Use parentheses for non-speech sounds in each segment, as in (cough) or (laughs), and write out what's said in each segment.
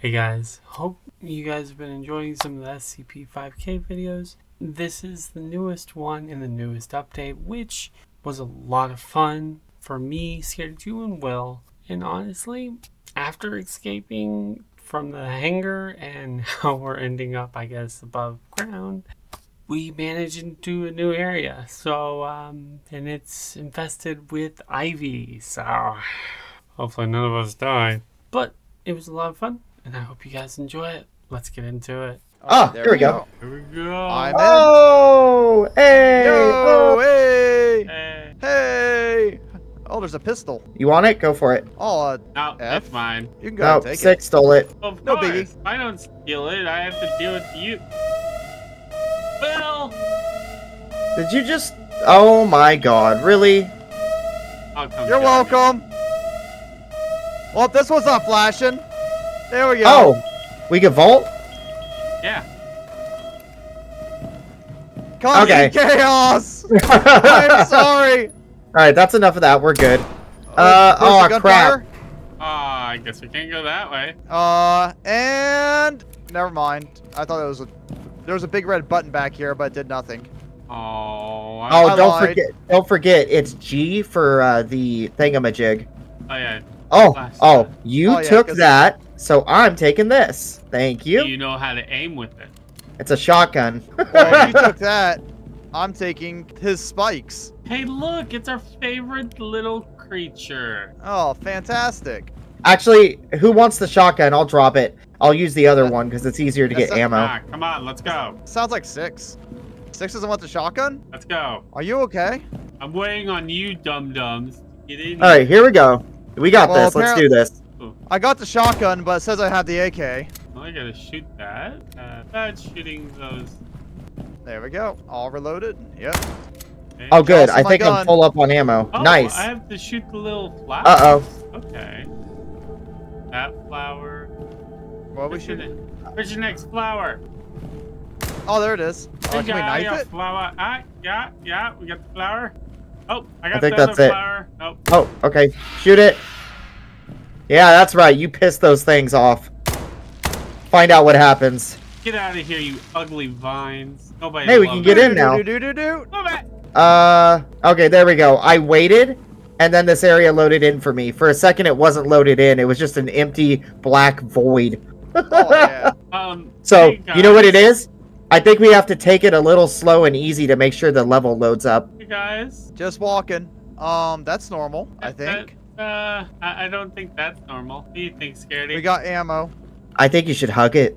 Hey guys, hope you guys have been enjoying some of the SCP 5K videos. This is the newest one in the newest update, which was a lot of fun for me, ScaredyJew, and Will. And honestly, after escaping from the hangar and (laughs) how we're ending up, I guess, above ground, we managed into a new area. So, um, and it's infested with ivy. So, (sighs) hopefully none of us die. But it was a lot of fun, and I hope you guys enjoy it. Let's get into it. Ah, there here we go. Here we go. I'm in. Oh, hey! Yo, oh. hey, Hey. hey! Oh, there's a pistol. You want it? Go for it. Oh, uh, No, F? that's mine. you can go No, and take six stole it. Of No course. biggie. I don't steal it. I have to deal with you. Well, Did you just? Oh my God! Really? I'll come. You're get welcome. Well, this was not flashing. There we go. Oh, we can vault. Yeah. Come okay. chaos. (laughs) I'm sorry. Alright, that's enough of that. We're good. Uh, there's oh, crap. Oh, I guess we can't go that way. Uh, and never mind. I thought it was a there was a big red button back here, but it did nothing. Oh. I, Oh, I don't lied. forget! Don't forget, it's G for uh, the thingamajig. oh yeah. Oh, Last oh, time. you Oh, yeah, that, so I'm taking this. Thank Do you. you know how to aim with it? It's a shotgun. Well, you took (laughs) that. I'm taking his spikes. Hey, look! It's our favorite little creature. Oh, fantastic. Actually, who wants the shotgun? I'll drop it. I'll use the other one because it's easier to get a- ammo. Ah, come on, let's go. Sounds like six. Six doesn't want the shotgun? Let's go. Are you okay? I'm waiting on you, dum dums. Get in. All right, here we go. We got Well, this. Let's do this. I got the shotgun, but it says I have the AK. Well, I gotta shoot that. Uh, that's shooting those. There we go. All reloaded. Yep. Okay. Oh, good. Toss I my think I'm full up on ammo. Oh, nice. I have to shoot the little flower. Uh-oh. Okay. That flower. What we Where's your should. Where's your next flower? Oh, there it is. Oh, can we knife it? Flower. Ah, yeah, yeah. We got the flower. Oh, I got think that's other it. Nope. Oh, okay. Shoot it. Yeah, that's right. You pissed those things off. Find out what happens. Get out of here, you ugly vines. Nobody. Hey, we can get it. in now. Do, do, do, do. Move. Uh, okay, there we go. I waited, and then this area loaded in for me. For a second, it wasn't loaded in. It was just an empty black void. (laughs) Oh, yeah. Um. So, hey, you know what it guys. is? I think we have to take it a little slow and easy to make sure the level loads up. Hey guys. Just walking. Um, that's normal, I That- think. Uh, I, I don't think that's normal. What do you think, Scaredy? We got ammo. I think you should hug it.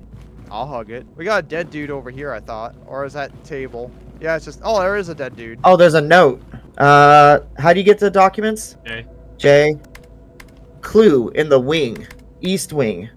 I'll hug it. We got a dead dude over here, I thought. Or is that table? Yeah, it's just. Oh, there is a dead dude. Oh, there's a note. Uh, how do you get the documents? Okay. Jay. Clue in the wing. East wing.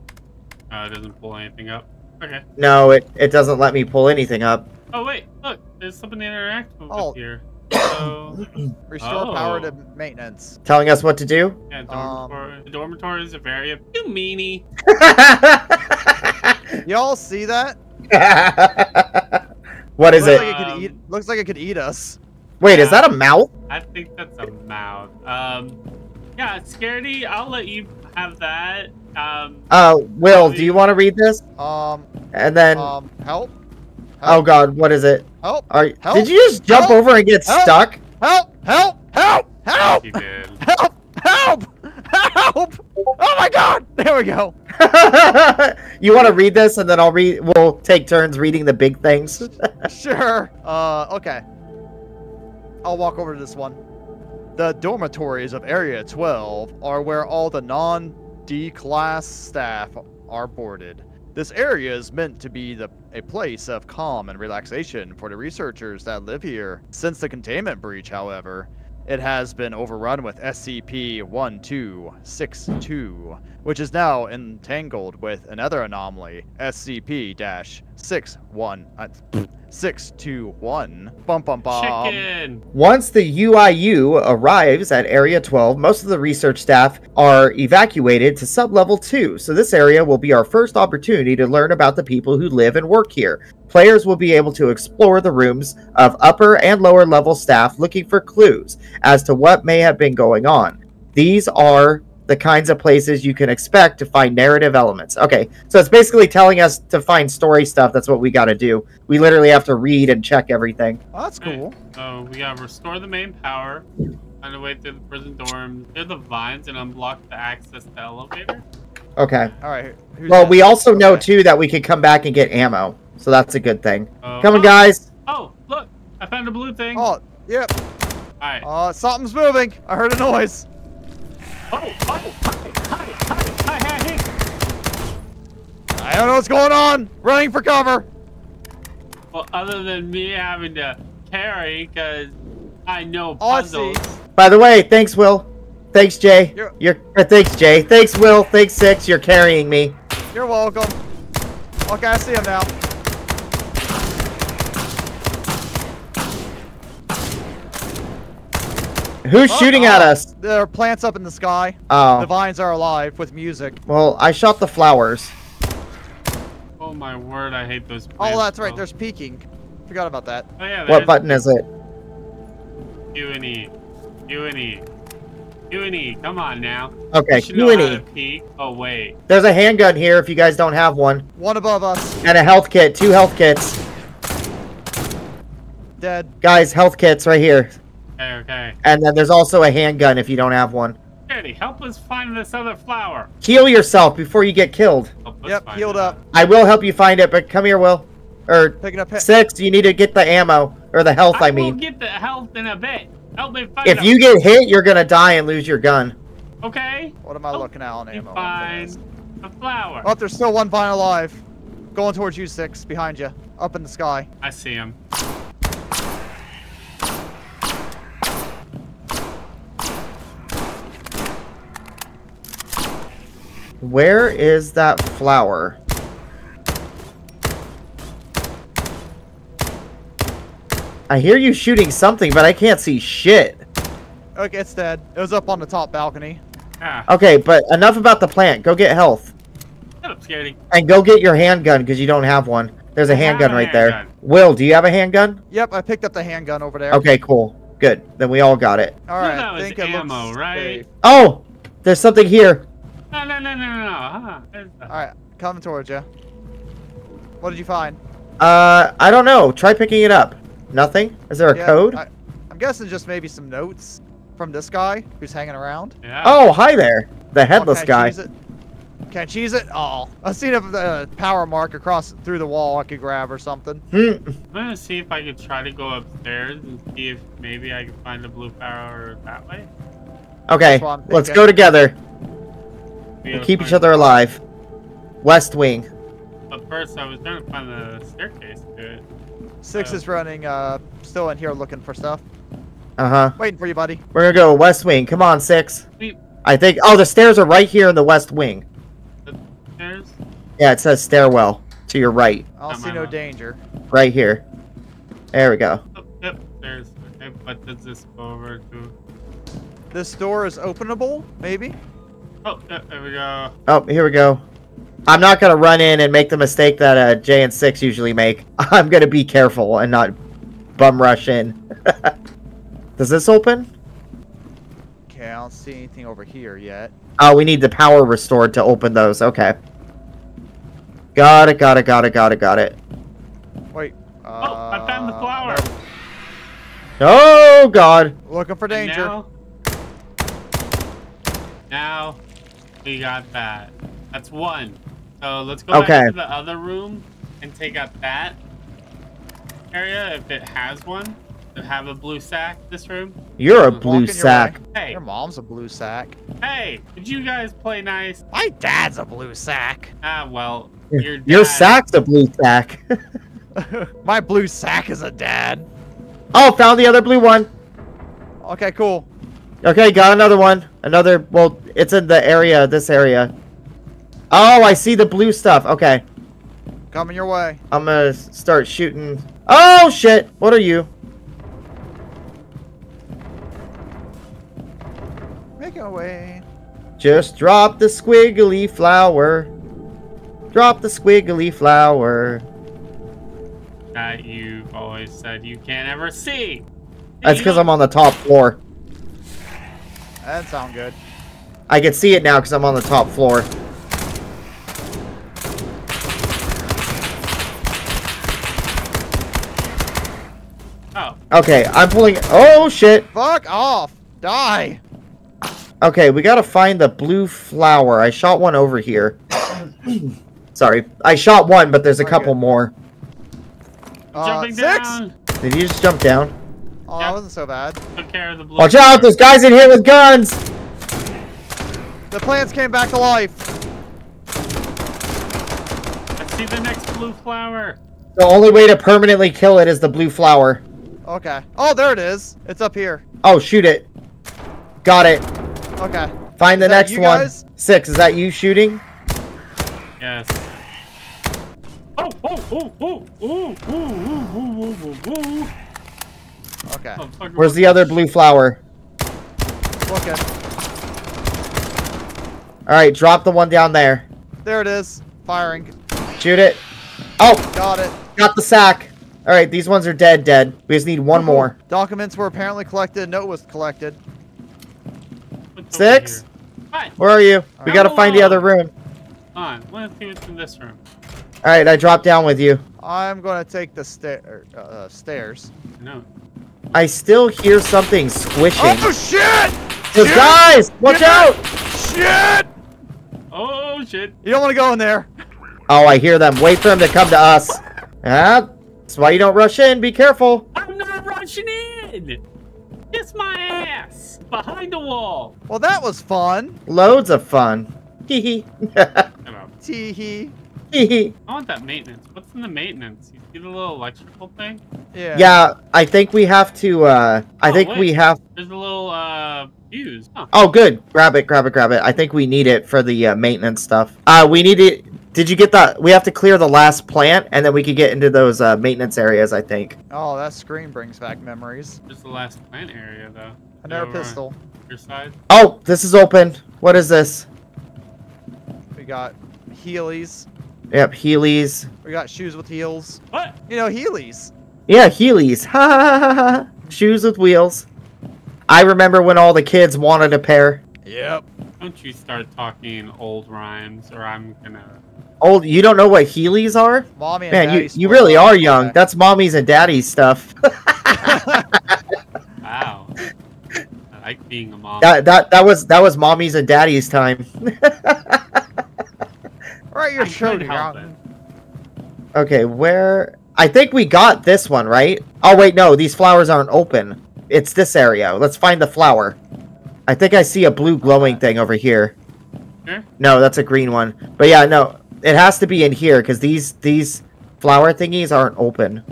Oh, it doesn't pull anything up. Okay. No, it, it doesn't let me pull anything up. Oh wait, look, there's something to interact with Oh. here. (coughs) So, Restore power to Oh. maintenance. Telling us what to do? yeah, Um, dormitory. the dormitories are very you meanie. (laughs) Y'all see that? (laughs) what is looks it? Like it could Um, eat, looks like it could eat us. Wait, is that a mouth? I think that's a mouth. Um, yeah, Scaredy, I'll let you have that. Um, Uh, Will, do you want to read this? Um, And then, um, help. oh god, what is it? Help. Are Help. did you just jump Help. over and get Help. stuck? Help! Help! Help! Help! you did. (laughs) Help! Help! Help! Oh my god! There we go. (laughs) you want to read this, and then I'll read. We'll take turns reading the big things. Sure. Uh, okay. I'll walk over to this one. The dormitories of Area 12 are where all the non D class staff are boarded. This area is meant to be the, a place of calm and relaxation for the researchers that live here. Since the containment breach, however, it has been overrun with SCP 1262, which is now entangled with another anomaly, SCP 61. Uh, 621. Bum bum bum. Chicken. Once the UIU arrives at Area 12, most of the research staff are evacuated to Sublevel 2, so this area will be our first opportunity to learn about the people who live and work here. Players will be able to explore the rooms of upper and lower level staff looking for clues as to what may have been going on. These are the kinds of places you can expect to find narrative elements. Okay, so it's basically telling us to find story stuff. That's what we got to do. We literally have to read and check everything. Oh, that's cool. So we gotta restore the main power, find a way through the prison dorm, clear the vines, and unblock the access to the elevator. Okay. All right. who's Well, next? we also know too that we can come back and get ammo, so that's a good thing. Uh, Come on, oh, guys. Oh, look! I found a blue thing. Oh, yep. Alright. Uh, something's moving. I heard a noise. Oh, oh, hi, hi, hi, hi, hi, hey. I don't know what's going on. Running for cover. Well, other than me having to carry, because I know I puzzles. By the way, thanks, Will. Thanks, Jay. You're- You're, uh, thanks, Jay. Thanks, Will. Thanks, Six. You're carrying me. You're welcome. Okay, I see him now. Who's shooting at us? There are plants up in the sky. Oh. The Oh, vines are alive with music. well, I shot the flowers. Oh my word, I hate those Oh, that's right. There's peeking. Forgot about that. Oh yeah, What button is it? Q and E. Q and E. Q and E, come on now. Okay, You Q and E. peek. Oh wait. There's a handgun here if you guys don't have one, One above us. and a health kit. Two health kits, Dead. guys. Health kits right here, Okay, okay. and then there's also a handgun if you don't have one. Charity, help us find this other flower. Heal yourself before you get killed. Yep, healed it. up. I will help you find it, but come here, Will. Or Picking up six, you need to get the ammo or the health. I, I will mean, get the health in a bit. Help me find if a- you get hit, you're gonna die and lose your gun. Okay. What am I Oh, looking at on You ammo? find a flower. Oh, there's still one vine alive. Going towards you, Six. Behind you. Up in the sky. I see him. Where is that flower? I hear you shooting something, but I can't see shit. Okay, it's dead. It was up on the top balcony. Ah, Okay, but enough about the plant. Go get health. shut up, Scaredy. And go get your handgun because you don't have one. There's a handgun a right there. handgun. Will, do you have a handgun? Yep, I picked up the handgun over there. Okay, cool. Good. Then we all got it. All right. that was think it ammo, looks right? safe. Oh! There's something here. No, no, no, no, no, no. Huh? There's the- All right, coming towards you. What did you find? Uh, I don't know. Try picking it up. Nothing? Is there a Yeah, code? I, I'm guessing just maybe some notes from this guy who's hanging around. Yeah. Oh, hi there. The Oh, headless can I guy. cheese it? Can I cheese it? Oh, I seen a uh, power mark across through the wall I could grab or something. Hmm. I'm gonna see if I could try to go upstairs and see if maybe I can find the blue power that way. Okay, That's what I'm let's go together. Be and able keep each other alive. West Wing. But first, I was trying to find the staircase to it. Six Uh, is running, uh, still in here looking for stuff. Uh huh. Waiting for you, buddy. We're gonna go West Wing. Come on, Six. Sweet. I think. Oh, the stairs are right here in the West Wing. There's. Yeah, it says stairwell to your right. I don't see no wrong? danger. Right here. There we go. Oh, yep. There's. Okay, what does this go over to? This door is openable, maybe? Oh, yep, there we go. Oh, here we go. I'm not gonna run in and make the mistake that uh, J and Six usually make. (laughs) I'm gonna be careful and not bum rush in. (laughs) Does this open? Okay, I don't see anything over here yet. Oh, we need the power restored to open those. Okay. Got it, got it, got it, got it, got it. Wait. Uh, Oh, I found the flower. Oh, God. Looking for And danger. Now, now we got that. That's one. So let's go Okay. back to the other room and take out that area if it has one. To have a blue sack. This room. You're a blue sack. way. Hey, Your mom's a blue sack. hey! Did you guys play nice? My dad's a blue sack. Ah, well, your dad... Your sack's a blue sack. (laughs) (laughs) My blue sack is a dad. oh, found the other blue one. Okay, cool. Okay, got another one. Another, well, it's in the area, this area. Oh, I see the blue stuff. Okay. Coming your way. I'm gonna start shooting. Oh, shit. What are you? Making our way. Just drop the squiggly flower. Drop the squiggly flower. that you've always said you can't ever see. That's because I'm on the top floor. That sound good. I can see it now because I'm on the top floor. Oh, Okay, I'm pulling. Oh shit. Fuck off! Die! Okay, we gotta find the blue flower. I shot one over here. (coughs) Sorry, I shot one, but there's a Very couple good. more. Uh, jumping six? down. Did you just jump down? Oh, Yeah. that wasn't so bad. Took care of the blue. Watch out! There's guys in here with guns. The plants came back to life. I see the next blue flower. The only way to permanently kill it is the blue flower. Okay. Oh, there it is. It's up here. Oh, shoot it. Got it. Okay. Find the Is that next one. guys? Six. Is that you shooting? Yes. Oh, oh, oh, oh, oh, oh, oh, oh, oh, oh, Okay. oh. Motherfucker Where's the other blue flower? Looking. All right, drop the one down there. There it is. Firing. Shoot it. Oh, Got it. got the sack. All right, these ones are dead. Dead. We just need one more. Documents were apparently collected. Note was collected. What's Six? here? Where are you? We I'm gotta find the other room. Hold on. Let's see what's in this room. All right, I dropped down with you. I'm gonna take the sta- uh, uh, stairs. No. I still hear something squishing. Oh shit! There's shit! guys! Watch Get out! Shit! Oh shit. You don't want to go in there. Oh, I hear them. Wait for them to come to us. Ah, that's why you don't rush in. Be careful. I'm not rushing in. Kiss my ass behind the wall. Well, that was fun. Loads of fun. (laughs) Hee hee. Shut. Tee hee. Hee hee. I want that maintenance. What's in the maintenance? You see the little electrical thing? Yeah. Yeah, I think we have to, uh, I Oh, think wait. we have, There's a little uh fuse. Huh. oh, good. Grab it, grab it, grab it. I think we need it for the uh, maintenance stuff. Uh, we need it. Did you get that? We have to clear the last plant and then we could get into those, uh, maintenance areas, I think. Oh, that screen brings back memories. Just the last plant area though. Another Over pistol. Your side. Oh, this is open. What is this? We got Heelys. Yep, Heelys. We got shoes with heels. What? You know, Heelys. Yeah, Heelys. (laughs) Ha ha ha ha. ha. Shoes with wheels. I remember when all the kids wanted a pair. Yep. Don't you start talking old rhymes or I'm gonna Old, you don't know what Heelys are? Mommy and Man, you, Daddy you split really are young. Okay. That's mommy's and daddy's stuff. (laughs) Wow. I like being a mom. that that that was that was mommy's and daddy's time. (laughs) Right, you're I sure couldn't help young. it. okay, where? I think we got this one right. Oh wait, no, these flowers aren't open. It's this area. Let's find the flower. I think I see a blue glowing thing over here. Here? No, that's a green one. But yeah, no, it has to be in here because these these flower thingies aren't open.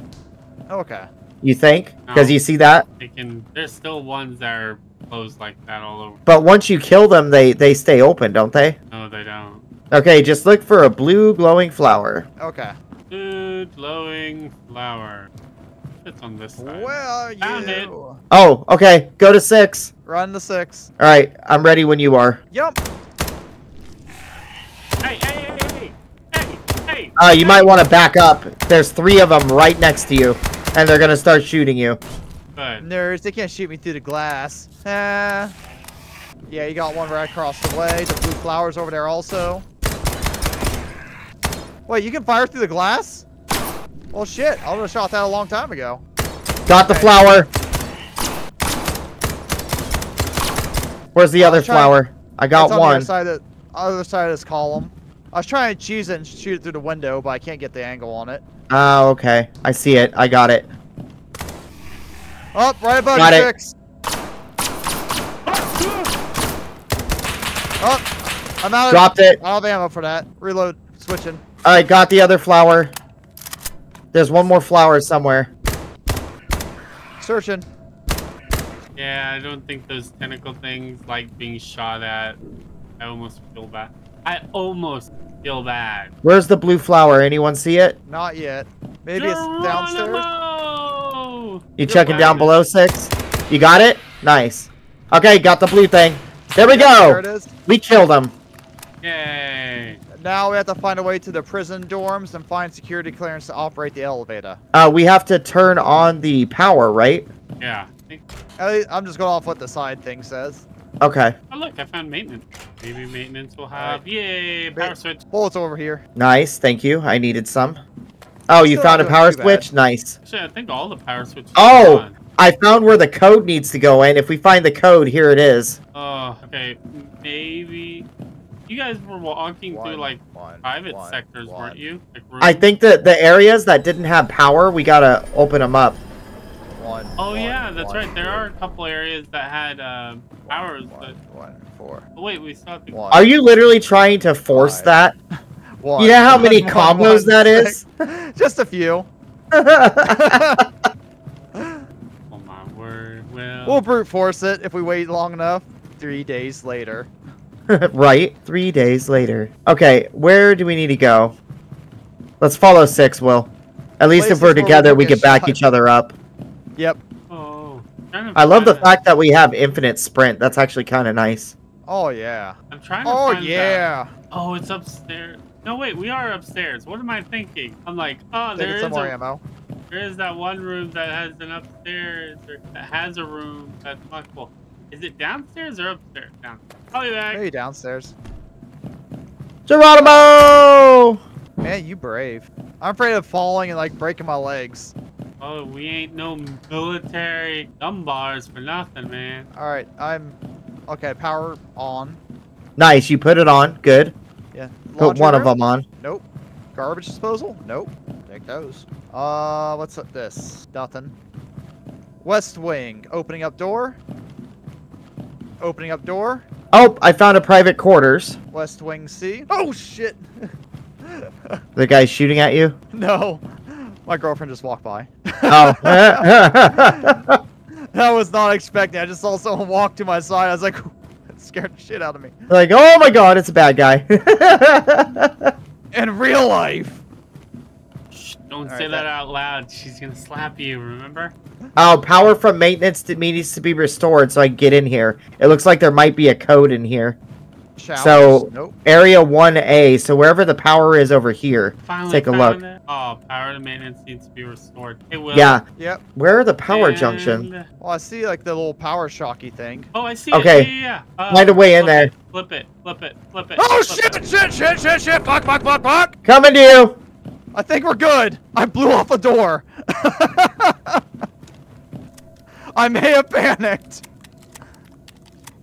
Oh, okay. You think? Because No. you see that? They can there's still ones that are closed like that all over. But once you kill them, they they stay open, don't they? No, they don't. Okay, just look for a blue glowing flower. Okay. Blue glowing flower. It's on this side. Where are Found it. Oh, okay. Go to six. Run the six. All right, I'm ready when you are. Yep. Hey, hey, hey, hey, hey, hey! Uh, you might want to back up. There's three of them right next to you, and they're gonna start shooting you. Good. Nerds, they can't shoot me through the glass. Ah. Yeah, you got one right across the way. The blue flowers over there also. Wait, you can fire through the glass? Well, shit. I would have shot that a long time ago. Got the flower. Where's the I other flower? I got it's on The other side, of, other side of this column. I was trying to cheese it and shoot it through the window, but I can't get the angle on it. Oh, okay. I see it. I got it. Oh, right above Got it. six. Oh, I'm out of, Dropped it. out of ammo for that. Reload. Switching. All right, got the other flower. There's one more flower somewhere. Searching. Yeah, I don't think those tentacle things like being shot at. I almost feel bad. I almost feel bad. Where's the blue flower? Anyone see it? Not yet. Maybe it's downstairs. Geronimo! You You're checking down below six? You got it? Nice. Okay, got the blue thing. There we There it go. is. We killed him. Yay! Now we have to find a way to the prison dorms and find security clearance to operate the elevator. Uh, we have to turn on the power, right? Yeah. I think- At least- I'm just going off what the side thing says. Okay. Oh look, I found maintenance. Maybe maintenance will have yay power Wait. switch. Bullets over here. Nice. Thank you. I needed some. Oh, you Still found a power doing too switch? Nice. Actually, I think all the power switches. Oh! I found where the code needs to go in. If we find the code, here it is. Oh, okay. Maybe you guys were walking through like one, private one, sectors, one, weren't you? Like I think that the areas that didn't have power, we gotta open them up. One. Oh one, yeah, that's one, right. There three, are a couple areas that had uh, powers, one, but one, four. oh, wait, we still have to. One. Are you literally trying to force Five. that? (laughs) One, You know how many one, (laughs) combos one, that is? six. (laughs) Just a few. Oh my word! Well, we'll brute force it if we wait long enough. Three days later. (laughs) right. Three days later. Okay, where do we need to go? Let's follow six, Will. At least if we're where we together, we get can back shot. each other up. Yep. oh, I love the find fact that we have infinite sprint. That's actually kind of nice. Oh yeah. I'm trying to Oh find that- yeah. Oh, it's upstairs. No, wait, we are upstairs. What am I thinking? I'm like, oh, there is some more a, ammo. there is that one room that has an upstairs or that has a room that's fuckable. Is it downstairs or upstairs? Downstairs. I'll be back. Maybe downstairs. Geronimo! Man, you brave. I'm afraid of falling and like breaking my legs. Oh, we ain't no military dumb bars for nothing, man. All right, I'm okay. Power on. Nice, you put it on. Good. Yeah. Put Laundry one of them on. Nope. Garbage disposal? Nope. Take those. Uh, what's up this? Nothing. West wing. Opening up door. Opening up door. Oh, I found a private quarters. West wing C. Oh shit. (laughs) The guy's shooting at you. no. My girlfriend just walked by. Oh. (laughs) I was not expecting. I just saw someone walk to my side. I was like, (laughs) scared the shit out of me. like, oh my god, it's a bad guy. In real life. Shh, don't All say right, that that- out loud. She's gonna slap you, remember? oh, power from maintenance to me needs to be restored so I can get in here. It looks like there might be a code in here. Showers. So- nope. Area 1A, so wherever the power is over here. Finally Take a look. It. Oh, power to maintenance needs to be restored. It will. Yeah, Yep. where are the power junction? Well, I see like the little power shocky thing. Oh, I see Okay. it. Yeah, yeah, yeah. Uh, Find a way in flip there. it, Flip it, flip it, flip it. Oh flip shit! it. Shit! Shit! Shit! Shit! Fuck! Fuck! Fuck! Fuck! Coming to you! I think we're good. I blew off a door. (laughs) I may have panicked.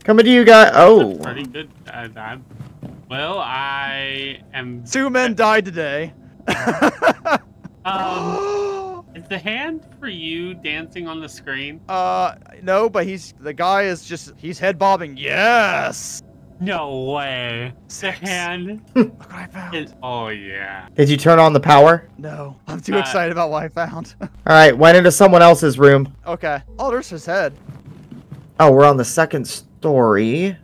Coming to you guys. Oh. Pretty good. Uh, I'm- well, I am. Two men died today. (laughs) Um, (gasps) is the hand for you dancing on the screen? uh, no, but he's the guy is just he's head bobbing. Yes. No way. The Six. (laughs) Look what I found. is. Oh yeah. Did you turn on the power? No, I'm too Uh, excited about what I found. (laughs) Alright, went into someone else's room. okay. Oh, there's his head. Oh, we're on the second story.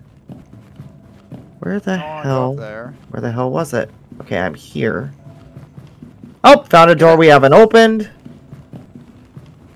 Where the Oh, hell? there. Where the hell was it? Okay, I'm here. Oh, found a door we haven't opened.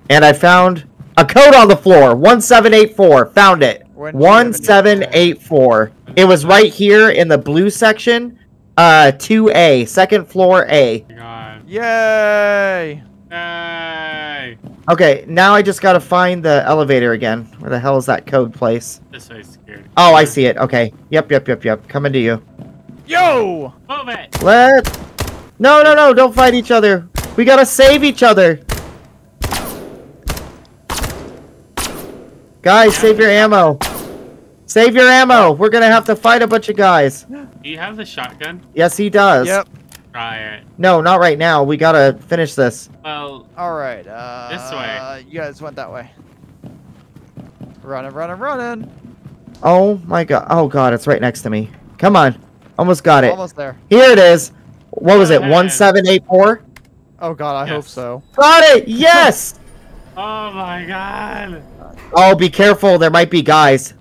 And I found a code on the floor. 1784. Found it. When- 1784. It was right here in the blue section. Uh, 2A. Second floor A. God. Yay! Hey. Okay, now I just gotta find the elevator again. Where the hell is that code place? This way scared. Oh, I see it. Okay. Yep, yep, yep, yep. Coming to you. Yo! Move it. Let. No, no, no! Don't fight each other. We gotta save each other. Guys, save your ammo. Save your ammo. We're gonna have to fight a bunch of guys. Do you have the shotgun? Yes, he does. Yep. Try it. No, not right now. We gotta finish this. Well, All right. Uh, This way. You guys went that way. Running, running, running. Oh my god. Oh god, it's right next to me. Come on. Almost got it. Almost there. Here it is. What was it? 1784? Oh god, I hope so. Got it! Yes! (laughs) oh my God. Oh, be careful. There might be guys.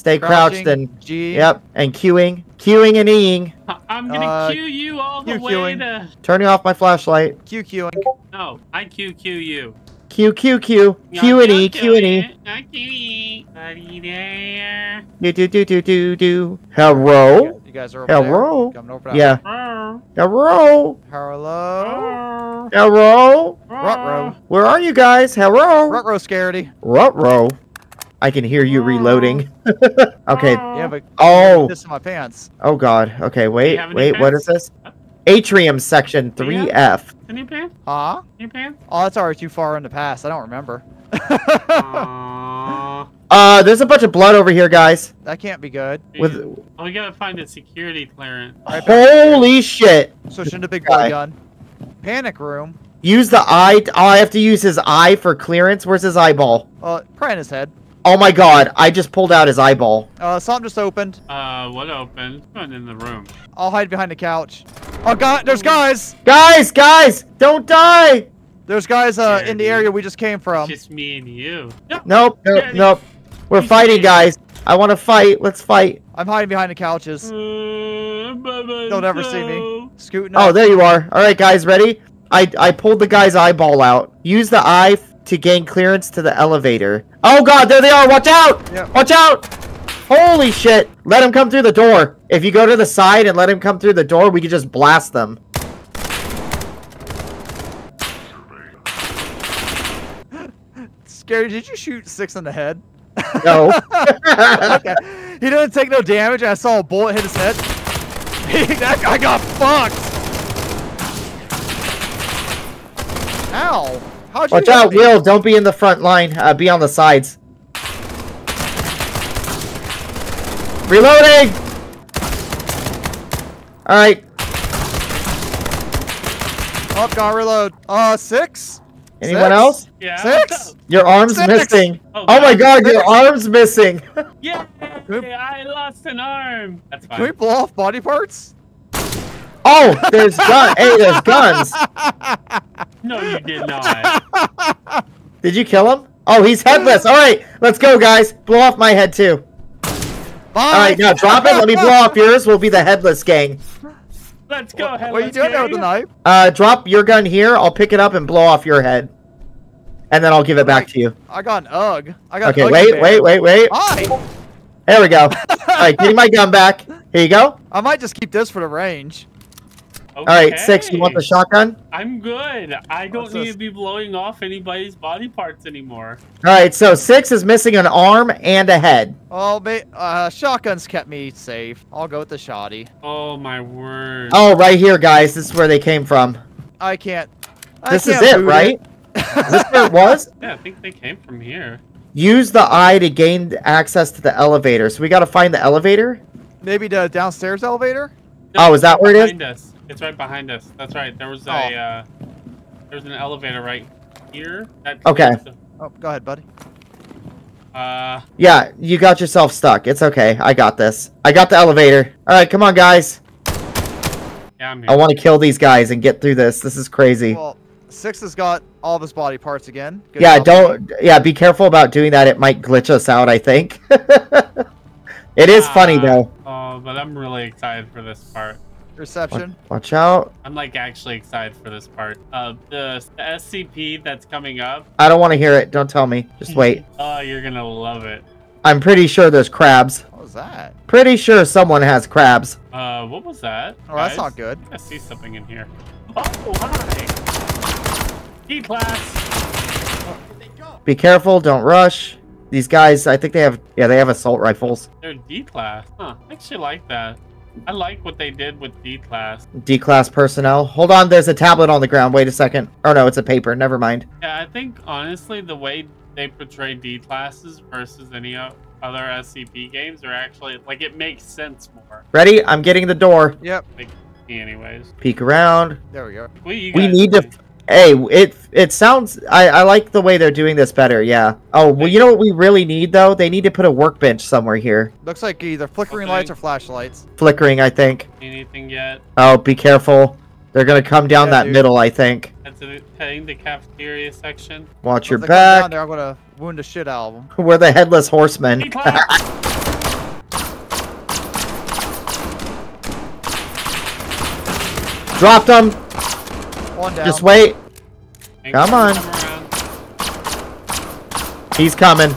Stay crouched and. G. Yep. And queuing. Queuing and eing. I- I'm gonna Uh, cue you all the Q way queuing. to. Turning off my flashlight. Q queuing. No, I Q Q you. Q Q Q. Q and E. Q and E. I Q E. Buddy there. Do do do do do do. Hello. You guys are over Hello. there. Coming over Yeah. Row, Hello. Hello. row, Hello. Ruh-roh. Where are you guys? Hello. Rutro scaredy. Rutro. I can hear you reloading. (laughs) okay. Yeah, but Oh. this in my pants. Oh God. Okay. Wait. have any Wait. What is this? Atrium section 3F. Any pants? Huh? Any pants? Oh, that's already too far in the past. I don't remember. Aww. (laughs) Uh, there's a bunch of blood over here, guys. that can't be good. With Oh, we gotta find a security clearance. Right back holy shit. Switching to big Guy. boy gun. Panic room. Use the eye. Oh, I have to use his eye for clearance. Where's his eyeball? Uh, probably in his head. Oh my God! I just pulled out his eyeball. Uh, something just opened. Uh, what opened? Going in the room. I'll hide behind the couch. Oh God, there's guys. Guys, guys, don't die! There's guys uh, There, in the area we just came from. Just me and you. Yep. Nope, nope, Daddy. nope. We're fighting, guys. I want to fight. Let's fight. I'm hiding behind the couches. Uh, They'll never see me. no. Scooting Oh, there you are. All right, guys, ready? I I pulled the guy's eyeball out. Use the eye f- to gain clearance to the elevator. Oh God, there they are! Watch out! Yep. Watch out! Holy shit! Let him come through the door. If you go to the side and let him come through the door, we can just blast them. (gasps) Scary, did you shoot six in the head? No. (laughs) (laughs) okay. He didn't take no damage. I saw a bullet hit his head. (laughs) that guy got fucked. Ow. How'd Watch hit out, me? Will. Don't be in the front line. Uh, be on the sides. Reloading! Alright. Oh, got reload. Uh, six? Anyone Six? else? Yeah. Six? Your arm's Six. missing. Oh, Oh my God. god, your arm's missing. (laughs) Yeah. I lost an arm. That's Can we fine. blow off body parts? oh, there's gun. Hey, there's guns. (laughs) No, you did not. (laughs) Did you kill him? Oh, he's headless. Alright, let's go, guys. Blow off my head, too. Bye. Alright, now drop it. Let me blow off yours. We'll be the headless gang. Let's go. What, what are you doing there with the knife? Uh, drop your gun here. I'll pick it up and blow off your head. And then I'll give it back to you. I got an UG. I got Okay, an Uggy wait, bear. wait, wait, wait. Hi. There we go. Alright, give me my gun back. Here you go. I might just keep this for the range. Alright, six, you want the shotgun? I'm good. I don't What's need this? to be blowing off anybody's body parts anymore. Alright, so six is missing an arm and a head. Oh, ba- uh, shotguns kept me safe. I'll go with the shoddy. Oh my word. Oh, right here, guys. This is where they came from. I can't. I This is can't it, boot right? Is this where it was? (laughs) Yeah, I think they came from here. Use the eye to gain access to the elevator. So we gotta find the elevator? Maybe the downstairs elevator? Oh, is that where it is? Us. It's right behind us. That's right. There was a Oh. uh, there's an elevator right here. That Okay. Oh, go ahead, buddy. Uh, Yeah, you got yourself stuck. It's okay. I got this. I got the elevator. Alright, come on, guys. yeah, I'm here. I want to kill these guys and get through this. This is crazy. Well, Six has got all of his body parts again. Good Yeah, don't. Yeah, be careful about doing that. It might glitch us out, I think. (laughs) it is funny, Uh, though. Oh, but I'm really excited for this part. Reception. Watch out. I'm like actually excited for this part. Uh, the, the SCP that's coming up. I don't want to hear it. Don't tell me. Just wait. (laughs) Oh, you're gonna love it. I'm pretty sure there's crabs. What was that? Pretty sure someone has crabs. Uh, what was that? Oh, that's not good. I see something in here. Oh, hi. D class. Be careful. Don't rush. These guys, I think they have. Yeah, they have assault rifles. They're D class. Huh. I actually like that. I like what they did with D class. D class personnel. Hold on. There's a tablet on the ground. Wait a second. Oh no, it's a paper. Never mind. Yeah, I think honestly the way they portray D classes versus any other SCP games are actually like it makes sense more. Ready? I'm getting the door. Yep. Anyways, Peek around. There we go. what We need to. Think? Hey, it it sounds. I I like the way they're doing this better. Yeah. Oh well, you know what we really need though? They need to put a workbench somewhere here. Looks like either flickering Okay. lights or flashlights. Flickering, I think. anything yet? Oh, be careful. They're gonna come down Yeah, that dude. middle. I think. That's it. Heading to cafeteria section. Watch your Once they come down back. there, I'm gonna wound the shit out of them. (laughs) We're the headless horsemen. D. Dropped them. One down. Just wait. Ain't Come on. He's coming.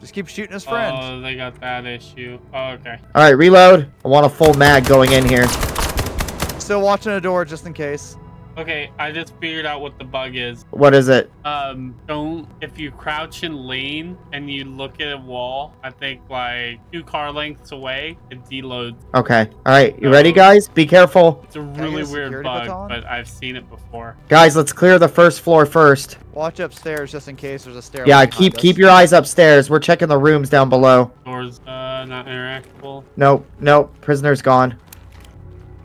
Just keep shooting his friend. Oh, they got that issue. Oh, okay. All right, reload. I want a full mag going in here. Still watching the door just in case. Okay, I just figured out what the bug is. What is it? Um, don't if you crouch and lean and you look at a wall, I think like two car lengths away, it deloads. Okay. All right. You ready, guys? Be careful. It's a really a weird bug, baton? but I've seen it before. Guys, let's clear the first floor first. Watch upstairs just in case there's a stair. Yeah, keep keep your eyes upstairs. We're checking the rooms down below. Doors uh not interactable. Nope, nope. Prisoner's gone.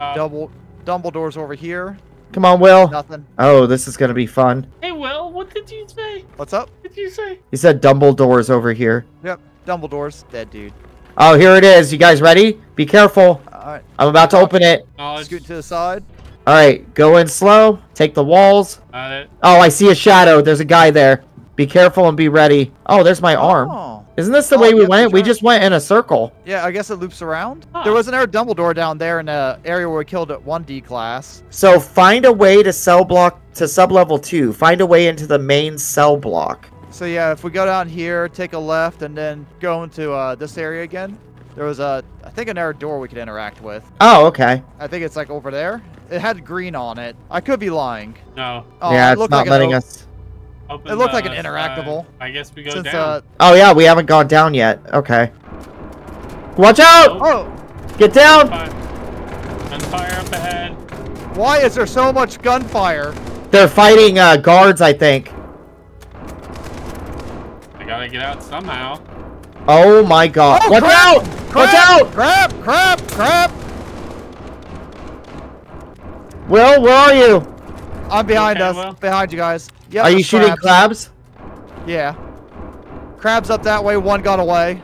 Uh, Double Dumbledore's over here. Come on, Will. Nothing. Oh, this is gonna be fun. hey, Will, what did you say? What's up? What did you say? He said Dumbledore's over here. Yep. Dumbledore's dead, dude. Oh, here it is. You guys ready? Be careful. All right. I'm about to open it. Uh, Knowledge. Scoot to the side. All right, go in slow. Take the walls. Got it. Oh, I see a shadow. There's a guy there. Be careful and be ready. Oh, there's my arm. Oh. Isn't this the Oh, way we yeah, went? that's We just went in a circle. Yeah, I guess it loops around. Huh. There was an air Dumbledore down there in the area where we killed at 1D class. So find a way to cell block to sub level two. Find a way into the main cell block. So yeah, if we go down here, take a left, and then go into uh, this area again, there was a, I think an air door we could interact with. Oh, okay. I think it's like over there. It had green on it. I could be lying. No. Oh, yeah, it it's not like letting us. Open It looked like an interactable. side. I guess we go Since down. uh, Oh yeah, we haven't gone down yet. Okay. Watch out! oh, Get down! Fire. Gunfire up ahead. why is there so much gunfire? They're fighting uh, guards, I think. I gotta get out somehow. Oh my god. Oh, Watch crap! out! Crap! Watch out! Crap! Crap! Crap! Will, where are you? I'm behind okay, us. Will? Behind you guys. Are you there's shooting crabs. Yeah. Crabs up that way. One got away.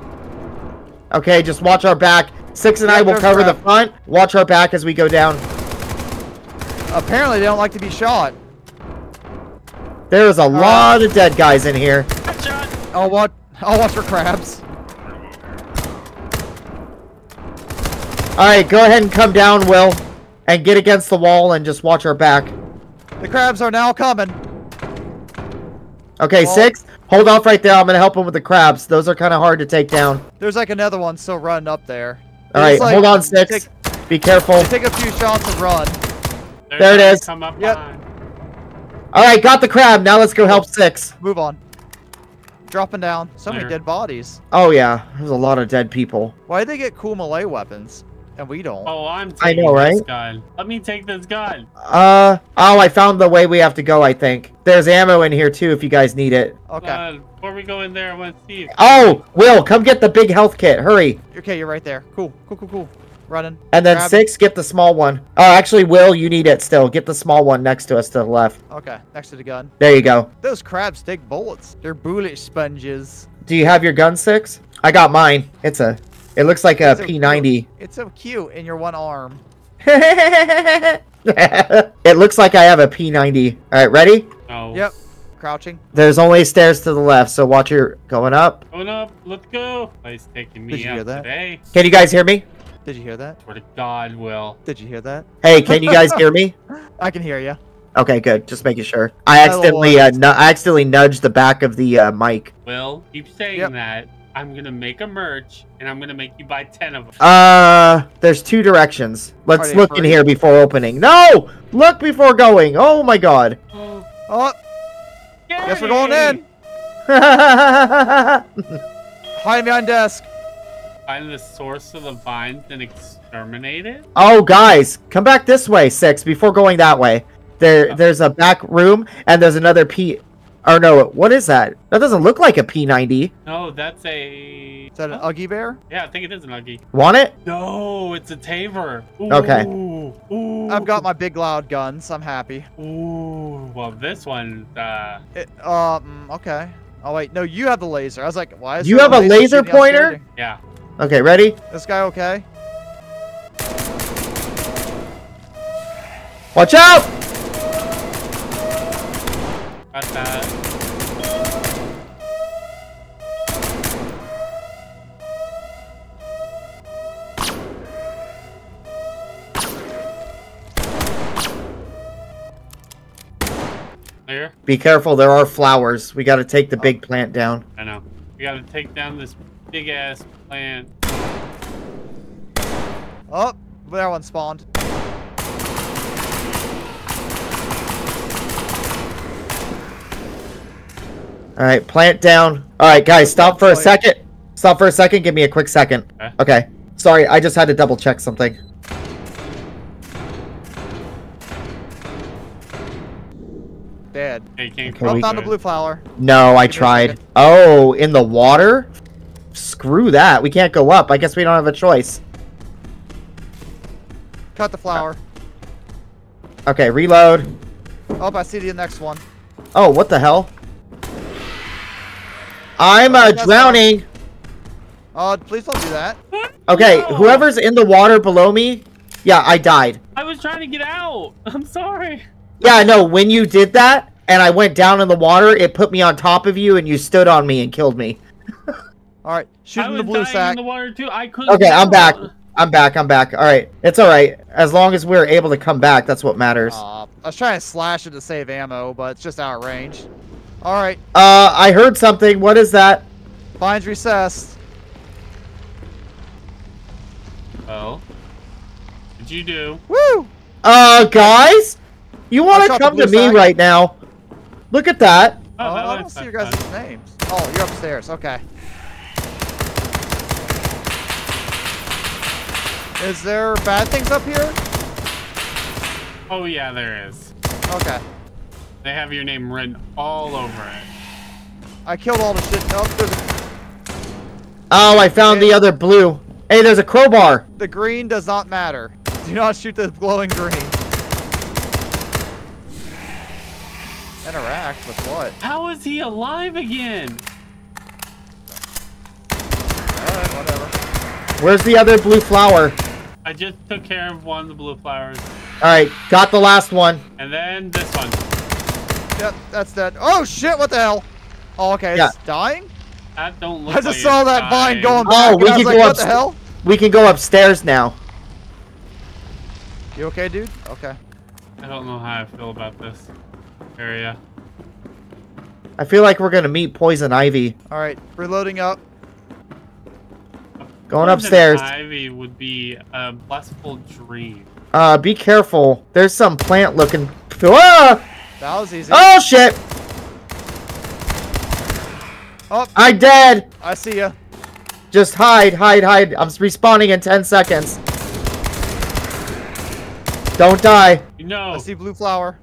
Okay, just watch our back. Six and Yeah, I will there's cover the front. Watch our back as we go down. Apparently, they don't like to be shot. There is a lot of dead guys in here. I'll watch. I'll watch for crabs. Alright, go ahead and come down, Will. And get against the wall and just watch our back. The crabs are now coming. Okay, Well- six. Hold off right there. I'm gonna help him with the crabs. Those are kind of hard to take down. There's like another one still running up there. All right, like- hold on, six. Take, Be careful. take a few shots and run. They're There it trying to is. Come up Yep. behind. All right, got the crab. Now let's go help six. Move on. Dropping down. So many dead bodies. Oh yeah, there's a lot of dead people. Why did they get cool melee weapons? And we don't. Oh, I'm I taking know, this right? gun. Let me take this gun. Uh oh, I found the way we have to go. I think there's ammo in here too if you guys need it. Okay. Uh, before we go in there, I want to see. If Oh, Will, come get the big health kit. Hurry. Okay, you're right there. Cool. Cool, cool, cool. Running. And then Grab- six, get the small one. Oh, actually, Will, you need it still. Get the small one next to us to the left. Okay, next to the gun. There you go. Those crabs take bullets. They're bullet sponges. Do you have your gun six? I got mine. It's a. It looks like a So P90. It's so cute in your one arm. (laughs) it looks like I have a P90. All right, ready? no. Yep. Crouching. There's only stairs to the left, so watch your going up. Going up. Let's go. He's taking me Did you out hear that? today. Can you guys hear me? Did you hear that? Swear to God, Will. Did you hear that? Hey, can you guys hear me? (laughs) I can hear you. Okay, good. Just making sure. I accidentally, uh, I accidentally nudged the back of the uh, mic. Will, keep saying Yep. that. I'm gonna make a merch, and I'm gonna make you buy ten of them. Uh, there's two directions. Let's they look in here before opening. No, look before going. Oh my god. Oh, Oh, guess we're going Gary! in. (laughs) Hide behind desk. Find the source of the vines and exterminate it. oh, guys, come back this way, six. Before going that way, there, there's a back room, and there's another P. Or no, what is that? That doesn't look like a P90. No, that's a. Is that an Oh, Uggy bear? Yeah, I think it is an Uggy. Want it? No, it's a Tavor. Ooh, Okay. Ooh. I've got my big loud guns. I'm happy. Ooh. Well, this one. Uh, It, um. Okay. Oh wait, no, you have the laser. I was like, why is You have a laser shooting out pointer? yeah. Okay, ready? This guy okay? Watch out! Got that. Clear? Be careful, there are flowers. We gotta take the big oh. plant down. I know. We gotta take down this big ass plant. Oh, that one spawned. All right, plant down. All right, guys, stop for a second. Stop for a second. Give me a quick second. Okay. Okay. Sorry, I just had to double check something. Dead. They can't Okay, we- found a blue flower. No, I Give me a tried. Oh, in the water? Screw that. We can't go up. I guess we don't have a choice. Cut the flower. Okay, reload. Oh, I see the next one. Oh, what the hell? I'm uh, drowning. Oh, please don't do that. Okay, No. whoever's in the water below me. Yeah, I died. I was trying to get out. (laughs) I'm sorry. Yeah, no, when you did that and I went down in the water, it put me on top of you and you stood on me and killed me. (laughs) All right, shoot I in was the blue dying sack. in the water too. I couldn't. Okay, I'm back. I'm back. I'm back. All right. It's all right. As long as we're able to come back, that's what matters. Aw, I was trying to slash it to save ammo, but it's just out of range. All right, Uh, I heard something. What is that? finds recessed. Oh. What'd you do? Woo! Uh, guys? You want to come to me sack. right now? Look at that. Oh, that I don't see your fun. guys' names. Oh, you're upstairs. Okay. Is there bad things up here? Oh yeah, there is. Okay. They have your name written all over it. I killed all the shit. Oh, there's a, Oh, I found the other blue. Hey, there's a crowbar. the green does not matter. Do not shoot the glowing green. Interact with what? How is he alive again? Alright, whatever. Where's the other blue flower? I just took care of one of the blue flowers, All right, got the last one. and then this one. Yep, that's dead. Oh shit, what the hell? Oh, okay, Yeah. it's dying? That don't look. I just like saw it's that vine dying. going Oh, back. and we I was can like, go what the hell? We can go upstairs now. You okay, dude? Okay. I don't know how I feel about this area. I feel like we're gonna meet Poison Ivy. Alright, reloading up. Going upstairs. Poison upstairs. Ivy would be a blissful dream. Uh, be careful. There's some plant looking. Ah! That was easy. Oh shit! Oh, I dead. I see ya. Just hide, hide, hide. I'm respawning in 10 seconds. Don't die. No. I see blue flower.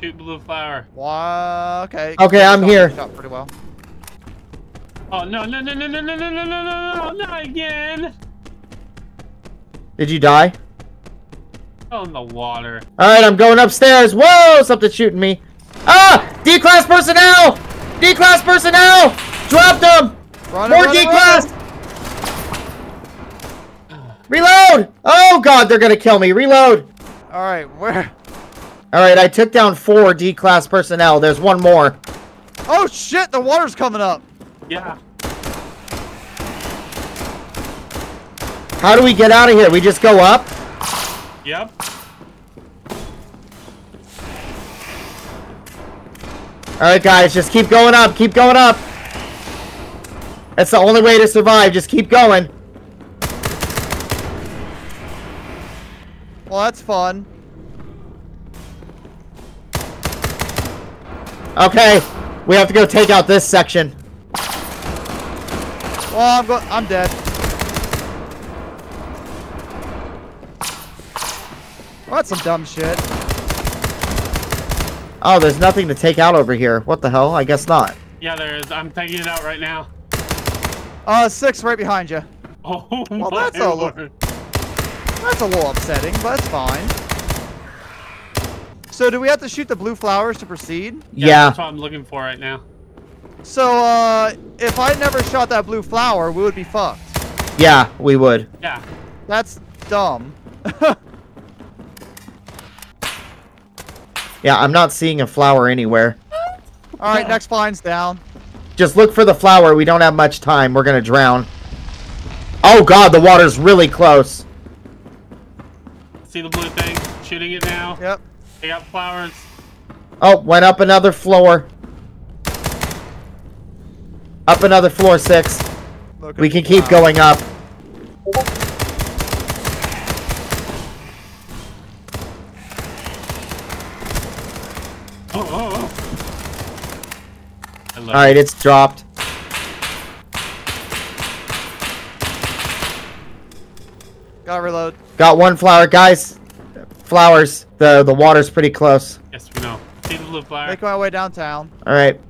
shoot blue flower. Wow, okay. Okay, I'm here. Shot pretty well. Oh no no no no no no no no no no no not again! Did you die? Oh in the water. Alright, I'm going upstairs. Whoa, something shooting me. Ah! D-class personnel! D-class personnel! Drop them! Run, More D-class! Reload! Oh god, they're gonna kill me. Reload! Alright, where? Alright, I took down four D-class personnel. There's one more. Oh shit, the water's coming up. Yeah. How do we get out of here? We just go up? Yep. Alright, guys, just keep going up. Keep going up. That's the only way to survive. Just keep going. Well, that's fun. Okay, we have to go take out this section. Well, I'm go I'm dead. Well, that's some dumb shit. Oh, there's nothing to take out over here. What the hell? I guess not. Yeah, there is. I'm taking it out right now. Uh, six right behind you. (laughs) Oh Well, my that's a lo- lord. That's a little upsetting, but it's fine. So, do we have to shoot the blue flowers to proceed? Yeah. That's what I'm looking for right now. So, uh, if I never shot that blue flower, we would be fucked. Yeah, we would. Yeah. That's dumb. (laughs) Yeah, I'm not seeing a flower anywhere. Alright, next vine's down. Just look for the flower. We don't have much time. We're gonna drown. Oh god, the water's really close. See the blue thing? Shooting it now. Yep. They got flowers. Oh, went up another floor. Up another floor six. Look We can keep flower. going up. Oh, oh, I love All right, it's dropped. Gotta reload. Got one flower, guys. Flowers. The the water's pretty close. Yes, we know. See the blue flower? Making my way downtown. All right.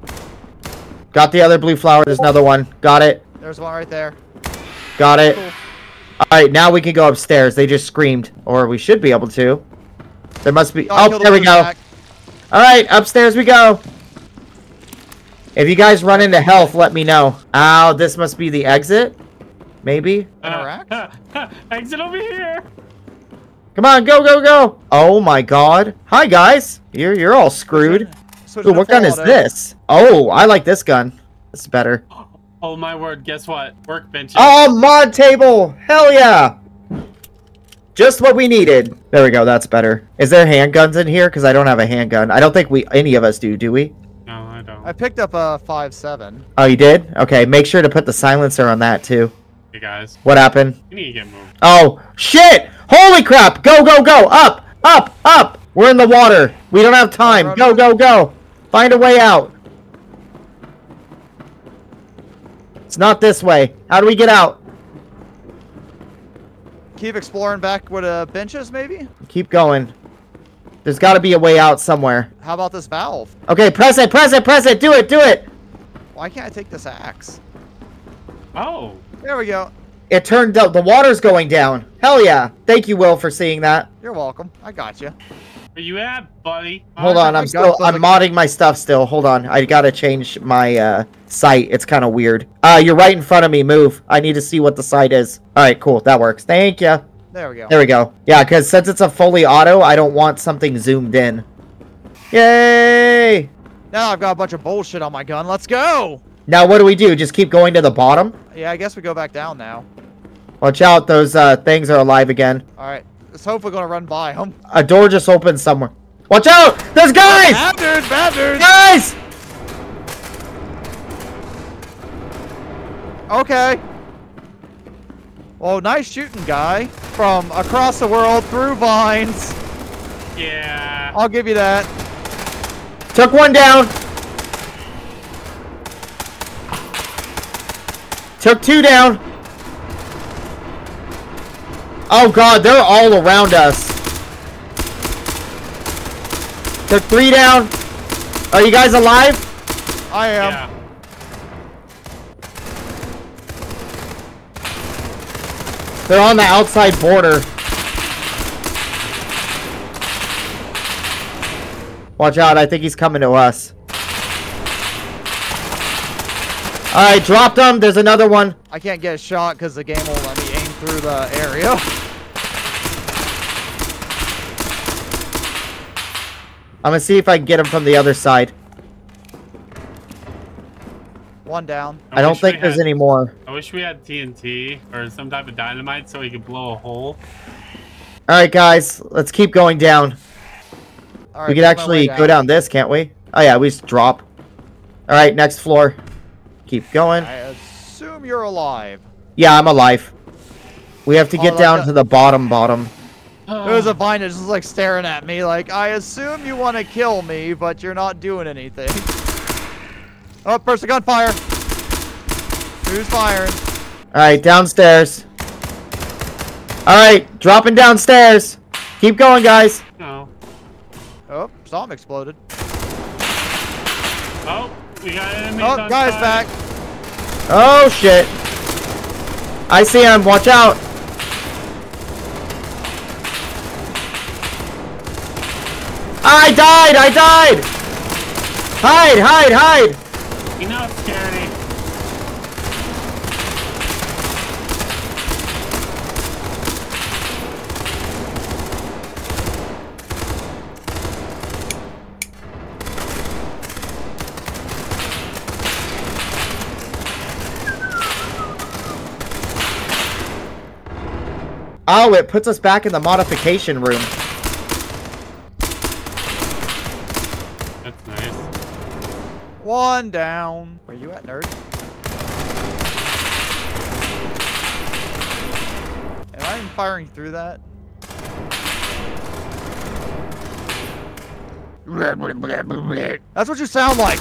Got the other blue flower. There's another one. Got it. There's one right there. Got it. Cool. All right, now we can go upstairs. They just screamed, or we should be able to. There must be. Gotta Oh, kill the there we go. pack. All right, upstairs we go. If you guys run into health, let me know. Ow, this must be the exit. Maybe. Uh, Interact? (laughs) Exit over here. Come on, go, go, go. Oh my God. Hi guys. You're you're all screwed. Switch Ooh, what gun is full this? Oh, I like this gun. This is better. (gasps) Oh my word! Guess what? Workbench. Oh, mod table. Hell yeah. Just what we needed. There we go. That's better. Is there handguns in here? Because I don't have a handgun. I don't think we any of us do. Do we? No, I picked up a five seven. Oh, you did? Okay. Make sure to put the silencer on that too. Hey guys, What happened? you need to get moved. Oh, shit! Holy crap! Go, go, go! Up! Up! Up! We're in the water. We don't have time. Go, go, go! Find a way out. It's not this way. How do we get out? Keep exploring back with uh, benches, maybe? Keep going. There's got to be a way out somewhere. How about this valve? Okay, press it, press it, press it. Do it, do it. Why can't I take this axe? Oh, There we go. It turned out the water's going down. Hell yeah. Thank you, Will, for seeing that. You're welcome. I got you. where you at, buddy? Hold on, I'm still I'm modding my stuff still. Hold on. I gotta change my uh site. It's kinda weird. Uh you're right in front of me. Move. I need to see what the site is. Alright, cool. That works. Thank you. There we go. There we go. Yeah, because since it's a fully auto, I don't want something zoomed in. Yay! Now I've got a bunch of bullshit on my gun. Let's go! Now what do we do? Just keep going to the bottom? Yeah, I guess we go back down now. Watch out, those uh things are alive again. Alright. Let's hope we're gonna run by them. A door just opened somewhere. Watch out! There's guys! Bad dude, bad dude! Guys! Okay. Well, nice shooting, guy. From across the world through vines. Yeah. I'll give you that. Took one down. Took two down. Oh god, they're all around us. Took three down. Are you guys alive? I am. yeah. They're on the outside border. Watch out, I think he's coming to us. Alright, dropped him. There's another one. I can't get a shot because the game won't let me aim through the area. (laughs) I'm gonna see if I can get him from the other side. One down. I, don't think there's had- any more. I wish we had TNT or some type of dynamite so we could blow a hole. Alright, guys, let's keep going down. All right, we could actually way go down this, can't we? Oh yeah, we just drop. Alright, next floor. Keep going. I assume you're alive. Yeah, I'm alive. We have to Oh, get like down that. to the bottom bottom. Ah. There's a vine that's just like staring at me like, I assume you want to kill me, but you're not doing anything. (laughs) Oh, person gunfire. Who's firing? Alright, downstairs. Alright, dropping downstairs. Keep going, guys. No. Oh, something exploded. Oh, we got enemies Oh, on guy's side. back. Oh, shit. I see him. Watch out. I died. I died. Hide, hide, hide. It's scary. Oh, it puts us back in the modification room. One down. Where you at, nerd? Am I even firing through that? That's what you sound like.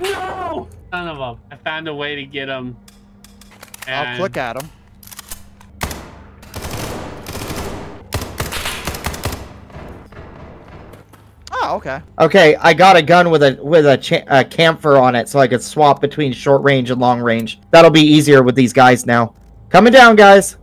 No! Son of a. I found a way to get him. I'll click at him. Oh, okay. Okay, I got a gun with a with a, a camphor on it, so I could swap between short range and long range. That'll be easier with these guys now. Coming down, guys.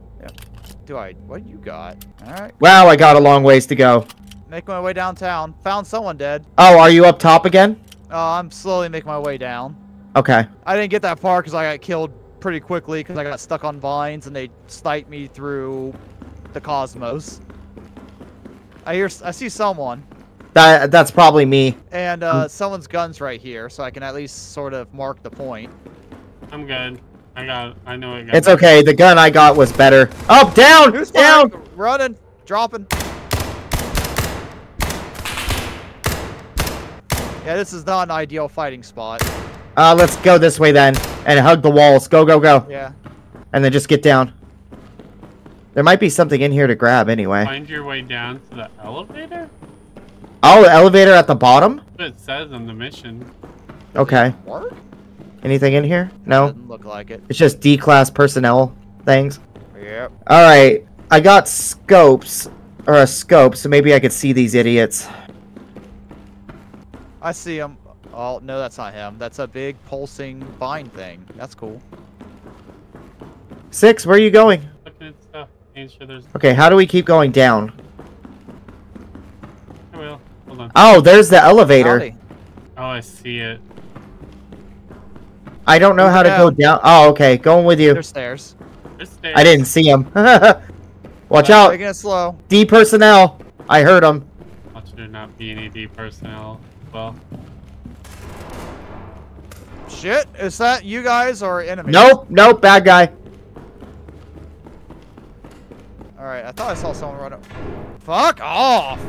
Do I? What you got? All right. Wow, I got a long ways to go. Making my way downtown. Found someone dead. Oh, are you up top again? Oh, I'm slowly making my way down. Okay. I didn't get that far because I got killed pretty quickly because I got stuck on vines and they sniped me through the cosmos. I hear. I see someone. That that's probably me. And uh, someone's gun's right here, so I can at least sort of mark the point. I'm good. I got. I know it. Got It's okay. The gun I got was better. Up, down, Who's down. firing? Running, dropping. Yeah, this is not an ideal fighting spot. Uh, let's go this way then, and hug the walls. Go, go, go, Yeah. and then just get down. There might be something in here to grab anyway. Find your way down to the elevator. Oh, elevator at the bottom. It says on the mission. Okay. Work? Anything in here? No. Doesn't look like it. It's just D-class personnel things. Yep. All right. I got scopes or a scope, so maybe I could see these idiots. I see him. Oh, no, that's not him. That's a big pulsing vine thing. That's cool. Six, where are you going? Looking at stuff. Ain't sure there's. Okay, how do we keep going down? I will. Hold on. Oh, there's the elevator. Howdy. Oh, I see it. I don't know Move how to go down. down. Oh, okay, going with you. There's stairs. There's stairs. I didn't see him. (laughs) Watch out, Taking it slow. D personnel. I heard him. Watch there not be any D personnel. Well, Shit, is that you guys or enemies? Nope, nope, bad guy. Alright, I thought I saw someone run up. Fuck off,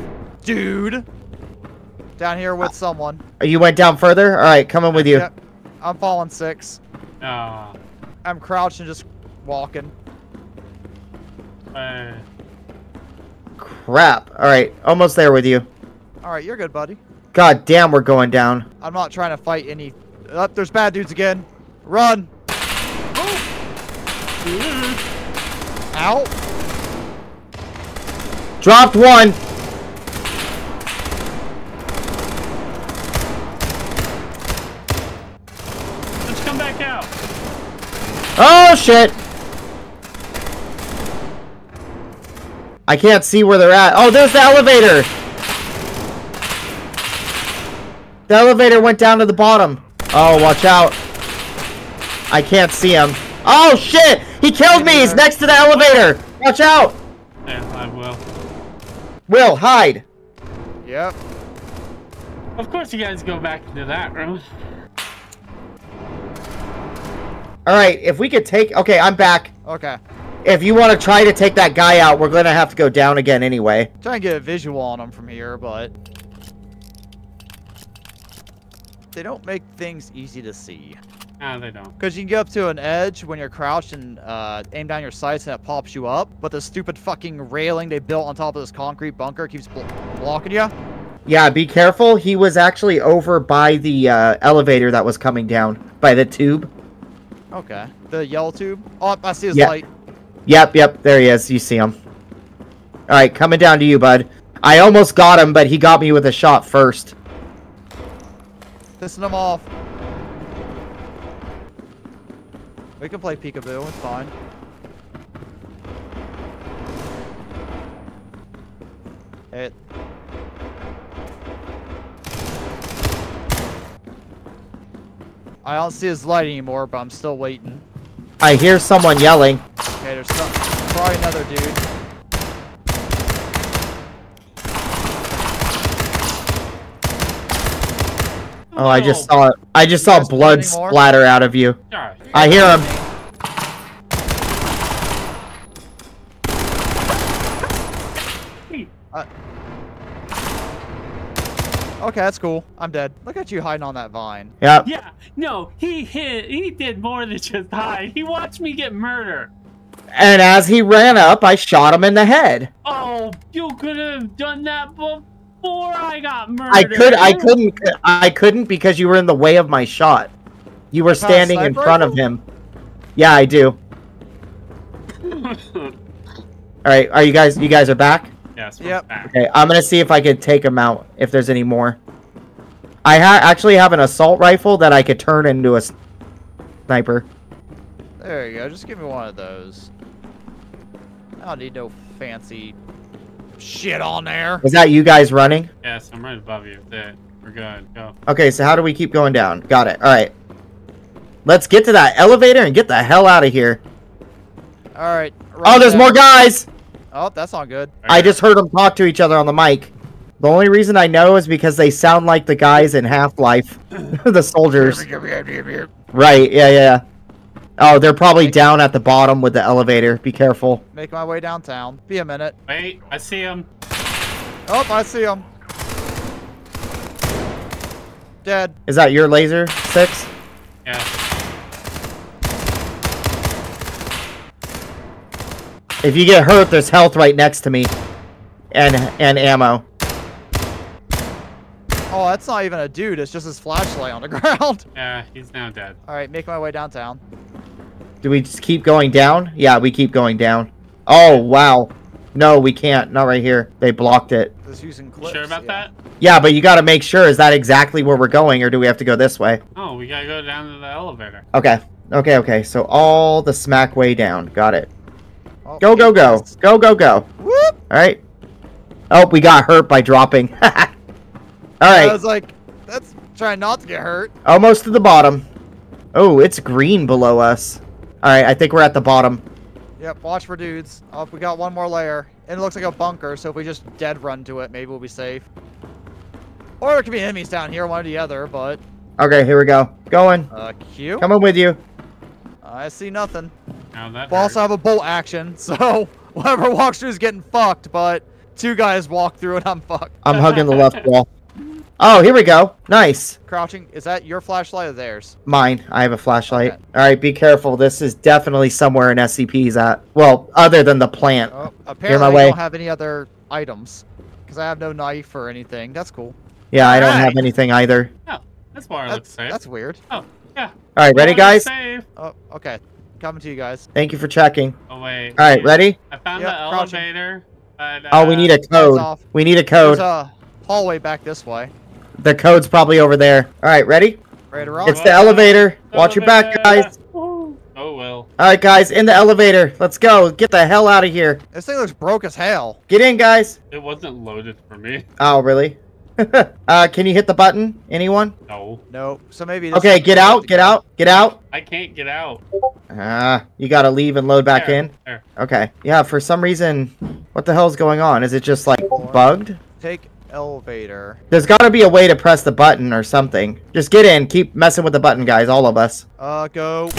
dude. Down here with someone. You went down further. All right, coming with you. Yep. I'm falling six. ah, I'm crouching, just walking. uh, Crap. All right, almost there with you. Alright, you're good, buddy. God damn, we're going down. I'm not trying to fight any. Up, there's bad dudes again. Run. Out. Dropped one. let's come back out. Oh shit. I can't see where they're at. Oh, there's the elevator. The elevator went down to the bottom. Oh, watch out. I can't see him. Oh shit! He killed me. He's next to the elevator. Watch out. Yeah, I will. Will, hide. Yep. Of course, you guys go back into that room. All right, if we could take. Okay, I'm back. Okay. If you want to try to take that guy out, we're going to have to go down again anyway. Trying to get a visual on them from here, but they don't make things easy to see. No, they don't. Because you can get up to an edge when you're crouched and uh, aim down your sights and it pops you up. But the stupid fucking railing they built on top of this concrete bunker keeps blo blocking you. Yeah, be careful. He was actually over by the uh, elevator that was coming down, by the tube. Okay. The yellow tube. Oh, I see his Yeah. light. Yep, yep, there he is. You see him. All right, coming down to you, bud. I almost got him, but he got me with a shot first. Pissing him off. We can play peekaboo. It's fine. It. I don't see his light anymore, but I'm still waiting. I hear someone yelling. Okay, there's some, probably another dude. Oh, I just saw it. I just saw blood splatter out of you. I hear him. Okay, that's cool. I'm dead. Look at you hiding on that vine. Yeah. Yeah, no, he hit. He did more than just hide. He watched me get murdered. And as he ran up, I shot him in the head. Oh, you could have done that before I got murdered. I could, I couldn't, I couldn't because you were in the way of my shot. You were standing in front of him. Yeah, I do. (laughs) All right, are you guys? You guys are back. Yes, we're Yep. back. Okay, I'm gonna see if I could take him out. If there's any more. I ha- actually have an assault rifle that I could turn into a sniper. There you go. Just give me one of those. I don't need no fancy shit on there. Is that you guys running? Yes, I'm right above you. There. We're good. Go. Okay, so how do we keep going down? Got it. All right. Let's get to that elevator and get the hell out of here. All right. Oh, there's more guys. Oh, that's not good. I just heard them talk to each other on the mic. The only reason I know is because they sound like the guys in Half-Life, (laughs) the soldiers. Right? Yeah, yeah. yeah. Oh, they're probably down at the bottom with the elevator. Be careful. Make my way downtown. Be a minute. Wait, I see him. Oh, I see him. Dead. Is that your laser six? Yeah. If you get hurt, there's health right next to me, and and ammo. Oh, that's not even a dude. It's just his flashlight on the (laughs) ground. Yeah, he's now dead. All right, make my way downtown. Do we just keep going down? Yeah, we keep going down. Oh wow. No, we can't. Not right here. They blocked it. Just using You clips. sure about yeah. that? Yeah, but you got to make sure. Is that exactly where we're going, or do we have to go this way? Oh, we gotta go down to the elevator. Okay. Okay. Okay. So all the smack way down. Got it. Oh, Go. Go. Go. Go. Go. Go. Whoop! All right. Oh, we got hurt by dropping. (laughs) All right. I was like, that's trying not to get hurt. Almost to the bottom. Oh, it's green below us. All right. I think we're at the bottom. Yep, watch for dudes. Oh, we got one more layer. And it looks like a bunker, so if we just dead run to it, maybe we'll be safe. Or there could be enemies down here, one or the other, but... Okay. Here we go. Going. Uh, Q? Coming with you. I see nothing. Now that We'll also have a bolt action, (laughs) so whoever walks through is getting fucked, but two guys walk through and I'm fucked. I'm hugging the left wall. Oh, here we go. Nice. Crouching, is that your flashlight or theirs? Mine. I have a flashlight. Okay. All right, be careful. This is definitely somewhere in SCP's at. Well, other than the plant. Oh, apparently I way. don't have any other items. Because I have no knife or anything. That's cool. Yeah, I don't Alright. have anything either. Oh, that's why I look safe. that's weird. Oh, yeah. All right, ready, guys? Safe. Oh, okay. Coming to you guys. Thank you for checking. Oh wait. All right, ready? I found Yep, the crouching. elevator. But, Oh, we uh, need a code. We need a code. There's code. a hallway back this way. The code's probably over there. All right, ready? Ready to rock? It's the elevator. Watch your back, guys. Oh well. All right, guys, in the elevator. Let's go. Get the hell out of here. This thing looks broke as hell. Get in, guys. It wasn't loaded for me. Oh, really? (laughs) uh, can you hit the button? Anyone? No, No. So maybe. this Okay, get out. Get out. Get out. I can't get out. Ah, you gotta leave and load back There, in. there. Okay. Yeah, for some reason, what the hell's going on? Is it just like bugged? Take elevator. There's gotta be a way to press the button or something. Just get in. Keep messing with the button, guys. All of us. Uh, go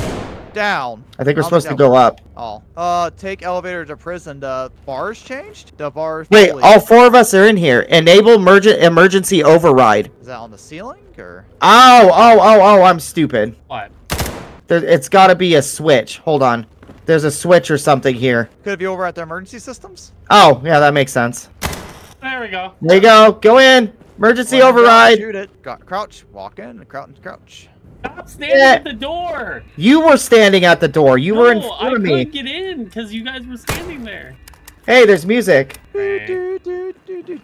down. I think we're supposed to go. go up. Oh. Uh, take elevator to prison. The bars changed. The bars. Wait, fully- all four of us are in here. Enable emergen- emergency override. Is that on the ceiling or? Oh, oh, oh, oh, I'm stupid. What? There, it's gotta be a switch. Hold on. There's a switch or something here. Could it be over at the emergency systems? Oh, yeah, that makes sense. There we go. There you go. Go in. Emergency When in doubt, override. Shoot it. Got crouch. Walk in. Crouch. Crouch. Stop standing Yeah. at the door. You were standing at the door. You were in front I of me. I couldn't get in because you guys were standing there. Hey, there's music. Do, do,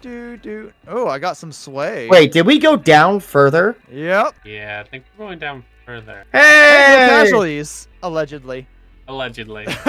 do, do. Oh, I got some sway. Wait, did we go down further? Yep. Yeah, I think we're going down further. Hey, no Hey! casualties. Allegedly. Allegedly. (laughs)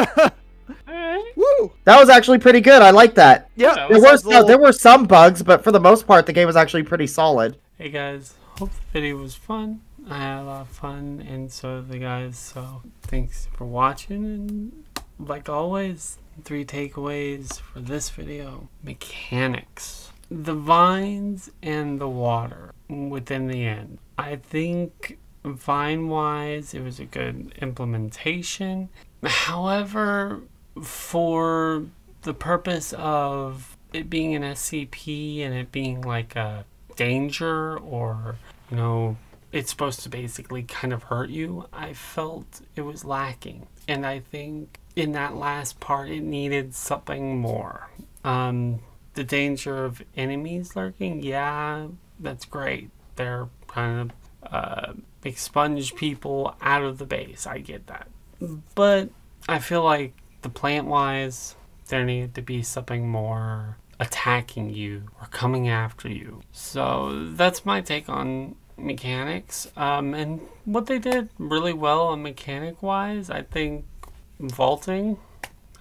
Alright. Woo. That was actually pretty good. I like that. Yeah, There were besides some, little- there were some bugs, but for the most part, the game was actually pretty solid. Hey guys, hope the video was fun. I had a lot of fun, and so did the guys. So thanks for watching, and like always, three takeaways for this video: mechanics, the vines, and the water within the end. I think vine-wise, it was a good implementation. However, for the purpose of it being an SCP and it being like a danger or, you know, it's supposed to basically kind of hurt you, I felt it was lacking. And I think in that last part, it needed something more. Um, the danger of enemies lurking, yeah, that's great. They're kind of uh, expunge people out of the base. I get that. But I feel like the plant wise, there needed to be something more attacking you or coming after you. So that's my take on mechanics. Um, and what they did really well on mechanic wise, I think vaulting,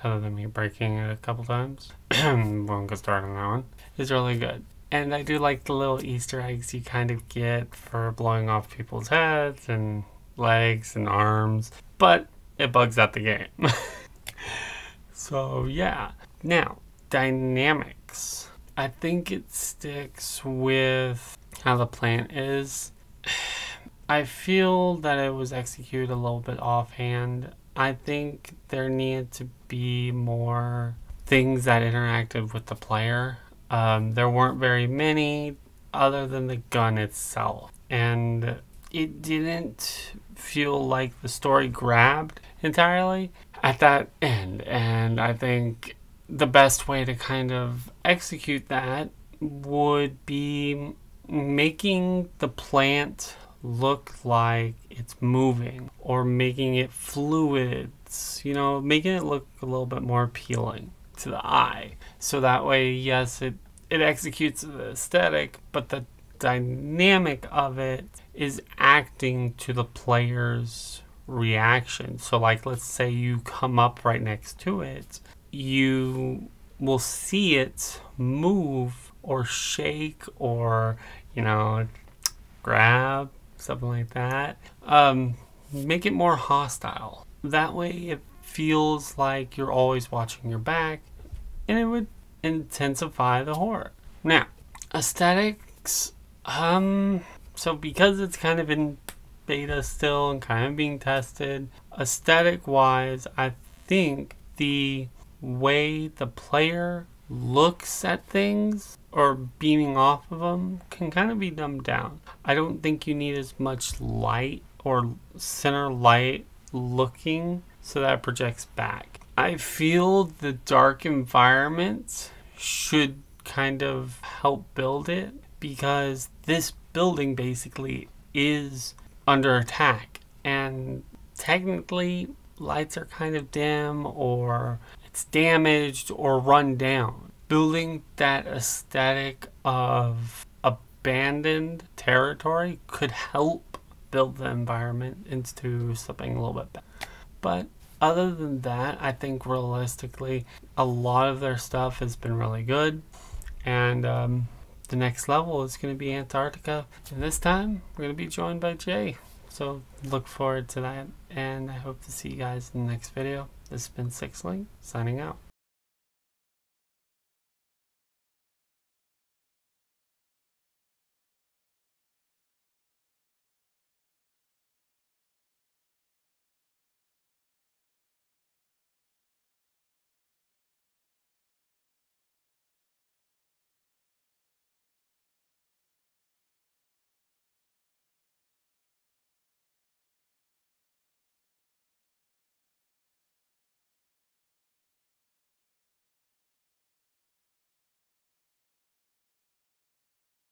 other than me breaking it a couple times, (clears throat) won't get started on that one, is really good. And I do like the little Easter eggs you kind of get for blowing off people's heads and legs and arms, but it bugs out the game. (laughs) so, yeah. Now, dynamics. I think it sticks with how the plant is. (sighs) I feel that it was executed a little bit offhand. I think there needed to be more things that interacted with the player. Um, there weren't very many other than the gun itself. And it didn't feel like the story grabbed entirely at that end. And I think the best way to kind of execute that would be making the plant look like it's moving or making it fluid, you know, making it look a little bit more appealing to the eye. So that way, yes, it, it executes the aesthetic, but the dynamic of it is acting to the player's reaction. So, like, let's say you come up right next to it, you will see it move or shake or, you know, grab, something like that. Um, make it more hostile. That way, it feels like you're always watching your back and it would intensify the horror. Now, aesthetics, um, so because it's kind of in beta still and kind of being tested, aesthetic wise, I think the way the player looks at things or beaming off of them can kind of be dumbed down. I don't think you need as much light or center light looking so that projects back. I feel the dark environment should kind of help build it because this building basically is under attack and technically lights are kind of dim or damaged or run down. Building that aesthetic of abandoned territory could help build the environment into something a little bit better. But other than that, I think realistically, a lot of their stuff has been really good. And um, the next level is going to be Antarctica. And this time, we're going to be joined by Jay. So look forward to that. And I hope to see you guys in the next video. This has been Sixlink, signing out.